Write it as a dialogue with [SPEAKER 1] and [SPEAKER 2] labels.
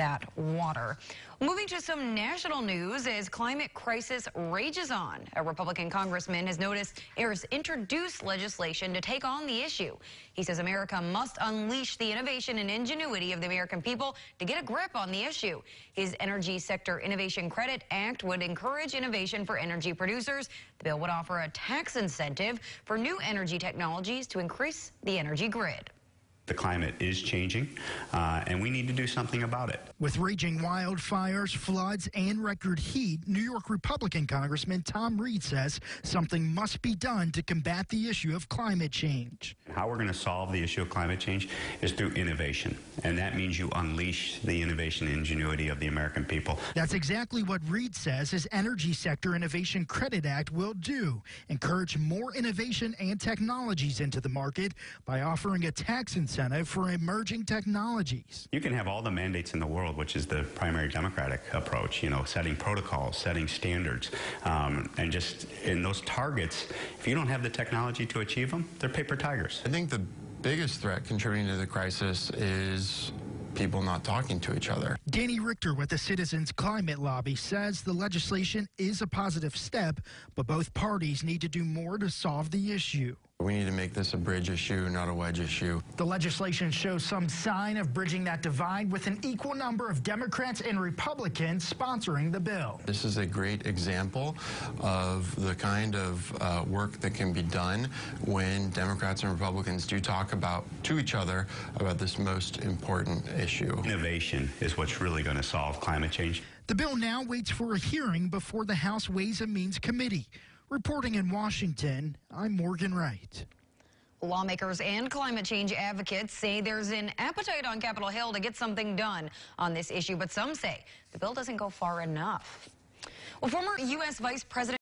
[SPEAKER 1] that water. Moving to some national news as climate crisis rages on. A Republican congressman has noticed has introduced legislation to take on the issue. He says America must unleash the innovation and ingenuity of the American people to get a grip on the issue. His Energy Sector Innovation Credit Act would encourage innovation for energy producers. The bill would offer a tax incentive for new energy technologies to increase the energy grid.
[SPEAKER 2] The climate is changing, uh, and we need to do something about it.
[SPEAKER 3] With raging wildfires, floods, and record heat, New York Republican Congressman Tom Reed says something must be done to combat the issue of climate change.
[SPEAKER 2] How we're going to solve the issue of climate change is through innovation, and that means you unleash the innovation and ingenuity of the American people.
[SPEAKER 3] That's exactly what Reed says his Energy Sector Innovation Credit Act will do encourage more innovation and technologies into the market by offering a tax incentive incentive for emerging technologies.
[SPEAKER 2] You can have all the mandates in the world, which is the primary Democratic approach, you know, setting protocols, setting standards, um, and just in those targets, if you don't have the technology to achieve them, they're paper tigers.
[SPEAKER 4] I think the biggest threat contributing to the crisis is people not talking to each other.
[SPEAKER 3] Danny Richter with the Citizens Climate Lobby says the legislation is a positive step, but both parties need to do more to solve the issue.
[SPEAKER 4] We need to make this a bridge issue, not a wedge issue.
[SPEAKER 3] The legislation shows some sign of bridging that divide with an equal number of Democrats and Republicans sponsoring the bill.
[SPEAKER 4] This is a great example of the kind of uh, work that can be done when Democrats and Republicans do talk about to each other about this most important issue.
[SPEAKER 2] Innovation is what's really going to solve climate change.
[SPEAKER 3] The bill now waits for a hearing before the House Ways and Means Committee. Reporting in Washington, I'm Morgan Wright.
[SPEAKER 1] Lawmakers and climate change advocates say there's an appetite on Capitol Hill to get something done on this issue, but some say the bill doesn't go far enough. Well, former U.S. Vice President